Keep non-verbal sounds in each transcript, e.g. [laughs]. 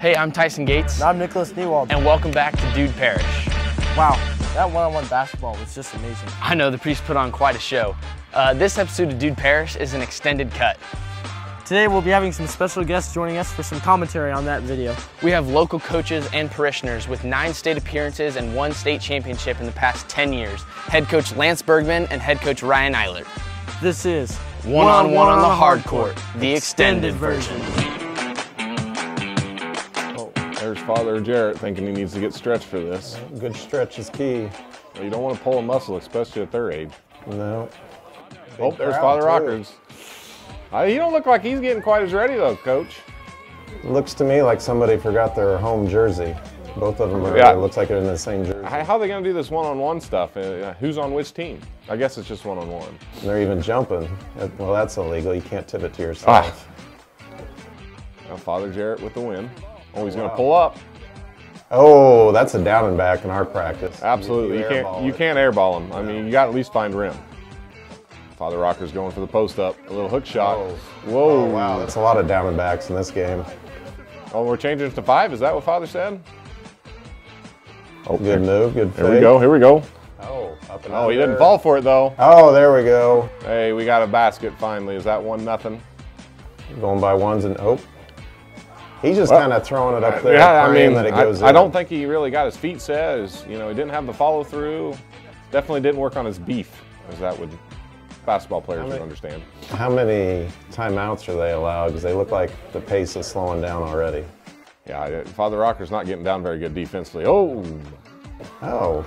Hey, I'm Tyson Gates, And I'm Nicholas Newald. and welcome back to Dude Parish. wow, that one-on-one basketball was just amazing. I know the priest put on quite a show. Uh, this episode of Dude Parish is an extended cut. Today we'll be having some special guests joining us for some commentary on that video. We have local coaches and parishioners with nine state appearances and one state championship in the past 10 years. Head coach Lance Bergmann and head coach Ryan Eilert. This is One-on-one on the hard court, the extended version. Oh, there's Father Jarrett thinking he needs to get stretched for this. Good stretch is key. Well, you don't want to pull a muscle, especially at their age. No. oh, there's Father too. Rockers. Uh, he don't look like he's getting quite as ready though, Coach. Looks to me like somebody forgot their home jersey. Both of them are. Yeah. It looks like they're in the same jersey. How, are they going to do this one-on-one stuff? Uh, who's on which team? I guess it's just one-on-one. And they're even jumping. Uh, Well, that's illegal. You can't tip it to yourself. Now, Father Jarrett with the win. Oh, he's going to pull up. Oh, that's a down and back in our practice. Absolutely, you, can't airball you it. can't airball him. I mean, you got to at least find rim. Father Rocker's going for the post up, a little hook shot. Oh. Whoa! Oh, wow, that's a lot of down and backs in this game. Oh, we're changing it to five. Is that what Father said? Oh, Good move, good Here we go. Here we go. Oh, up and Oh, he didn't fall for it though. Oh, there we go. Hey, we got a basket finally. Is that one nothing? Going by ones and oh. He's just Well, kind of throwing it up there, yeah, I mean, that it goes I in. don't think he really got his feet set. You know, he didn't have the follow through. Definitely didn't work on his beef, as that would basketball players would understand. How many timeouts are they allowed? Because they look like the pace is slowing down already. Yeah, Father Rocker's not getting down very good defensively. Oh, Oh,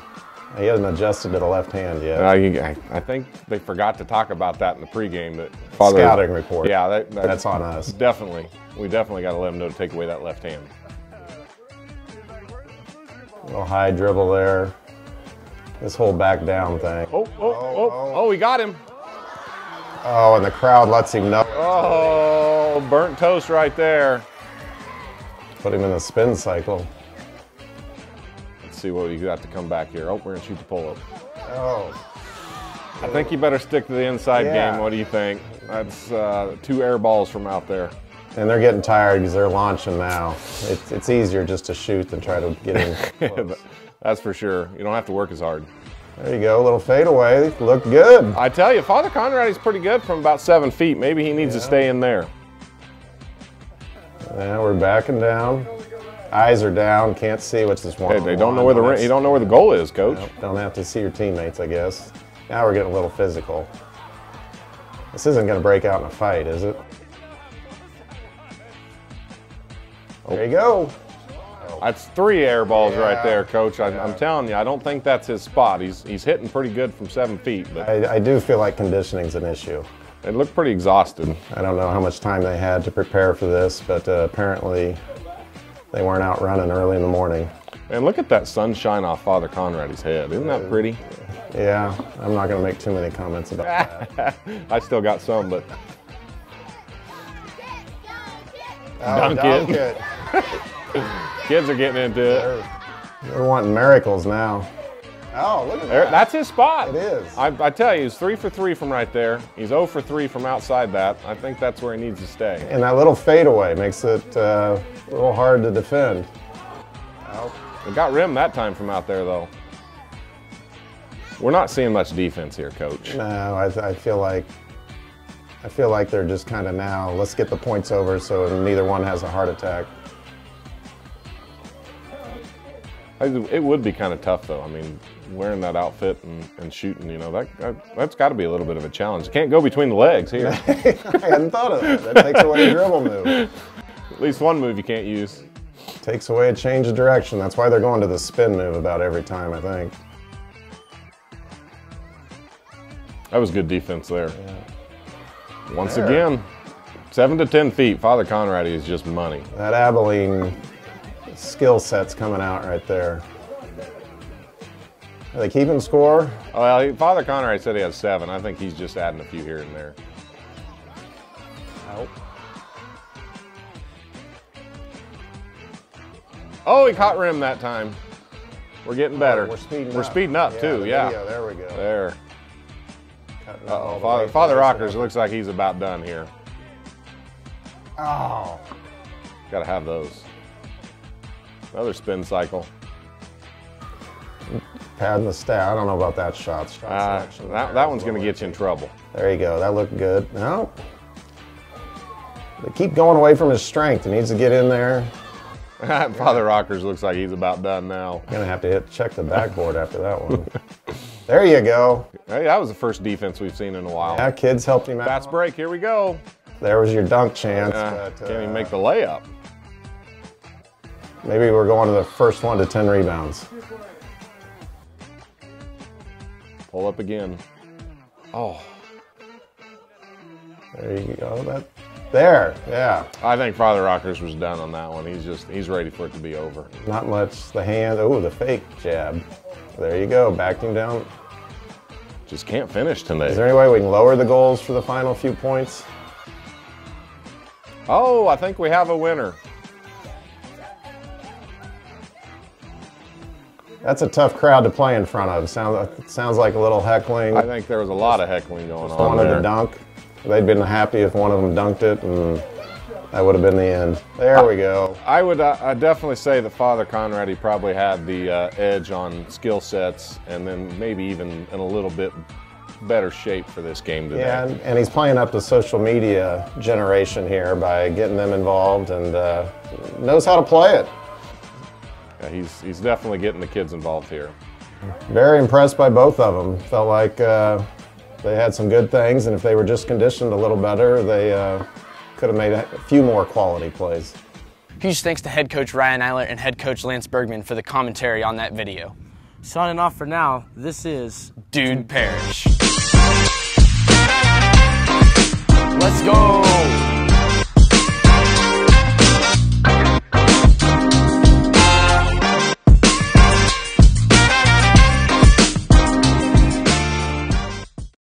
he hasn't adjusted to the left hand yet. I, I- think they forgot to talk about that in the pregame. That Father, Scouting report. Yeah, that, that- That's on us. Definitely, we definitely got to let him know to take away that left hand. little high dribble there. This whole back down thing. Oh, oh, oh, oh, oh. he got him. Oh, and the crowd lets him know. Oh, burnt toast right there. Put him in the spin cycle. See what we got to come back here. Oh, we're gonna shoot the pull up. Oh, I think you better stick to the inside Yeah. game. What do you think? That's uh, two air balls from out there. and they're getting tired because they're launching now. It's, it's easier just to shoot than try to get in. [laughs] That's for sure. You don't have to work as hard. there you go, a little fadeaway. Look good. I tell you, Father Konrade is pretty good from about seven feet. Maybe he needs to stay in there. Now we're backing down. Eyes are down. Can't see what's this one. Hey, they don't know where the ring, you don't know where the goal is, coach. Don't have to see your teammates, I guess. Now we're getting a little physical. This isn't going to break out in a fight, is it? There you go. That's three air balls right there, coach. I, I'm telling you, I don't think that's his spot. He's he's hitting pretty good from seven feet, but I, I do feel like conditioning's an issue. they look pretty exhausted. I don't know how much time they had to prepare for this, but uh, apparently they weren't out running early in the morning. And look at that sunshine off Father Konrade's head. Isn't that pretty? Yeah, I'm not going to make too many comments about that. [laughs] I still got some, but Oh, Dunk it. it. kids are getting into it. They're, they're wanting miracles now. Oh, look at There, that. that's his spot. It is. I, I tell you, he's three for three from right there. He's 0 for three from outside that. I think that's where he needs to stay. And that little fadeaway makes it uh, a little hard to defend. It got rim that time from out there, though. We're not seeing much defense here, coach. No, I, I feel like I feel like they're just kind of now. Let's get the points over so neither one has a heart attack. It would be kind of tough, though. I mean, wearing that outfit and, and shooting, you know, that, that that's got to be a little bit of a challenge. Can't go between the legs here. [laughs] I hadn't thought of that. That takes away a dribble move. At least one move you can't use. Takes away a change of direction. That's why they're going to the spin move about every time. I think. That was good defense there. Once There. again, seven to ten feet. Father Konrade is just money. That Abilene skill set's coming out right there. Are they keeping score? Oh, Well, he- Father Konrade said he has seven. I think he's just adding a few here and there. Oh, he caught rim that time. We're getting better. We're speeding We're up. speeding up Yeah, too. the Yeah. video, there we go. There. Uh-oh. Father, Father. Rockers looks like he's about done here. Oh, Got to have those. Another spin cycle. Padding the stat. I don't know about that shot. shot Uh, that, that one's going to get you in trouble. There you go. That looked good. No. They keep going away from his strength. He needs to get in there. [laughs] Father Rockers looks like he's about done now. Gonna have to hit check the backboard after that one. [laughs] There you go. Hey, that was the first defense we've seen in a while. Yeah, kids helped him out. Fast break, here we go. There was your dunk chance. Uh, but, can't even uh, make the layup. Maybe we're going to the first one to 10 rebounds. Pull up again. Oh, There you go. That, there, yeah. I think Father Rockers was done on that one. He's just he's ready for it to be over. Not much. The hand. Oh, the fake jab. There you go. Backed him down. Just can't finish tonight. Is there any way we can lower the goals for the final few points? Oh, I think we have a winner. That's a tough crowd to play in front of. Sounds sounds like a little heckling. I think there was a lot of heckling going on wanted there. to dunk. They'd been happy if one of them dunked it, and that would have been the end. There we go. I would uh, I definitely say that Father Konrade he probably had the uh, edge on skill sets, and then maybe even in a little bit better shape for this game today. Yeah, and, and he's playing up the social media generation here by getting them involved and uh, knows how to play it. Yeah, he's he's definitely getting the kids involved here. Very impressed by both of them. Felt like uh, they had some good things, and if they were just conditioned a little better, they uh, could have made a few more quality plays. Huge thanks to head coach Ryan Eilert and head coach Lance Bergmann for the commentary on that video. Signing off for now, this is Dude Parish.